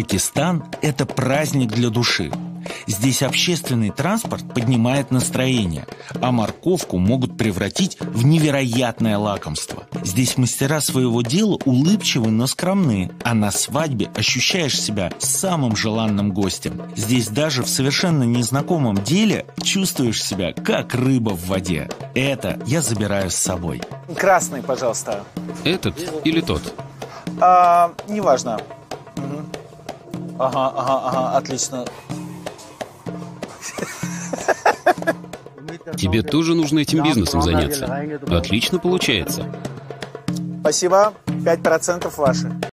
Пакистан – это праздник для души. Здесь общественный транспорт поднимает настроение, а морковку могут превратить в невероятное лакомство. Здесь мастера своего дела улыбчивы, но скромны, а на свадьбе ощущаешь себя самым желанным гостем. Здесь даже в совершенно незнакомом деле чувствуешь себя как рыба в воде. Это я забираю с собой. Красный, пожалуйста. Этот или тот? А, неважно. Ага, ага, ага, отлично. Тебе тоже нужно этим бизнесом заняться. Отлично получается. Спасибо. 5% ваши.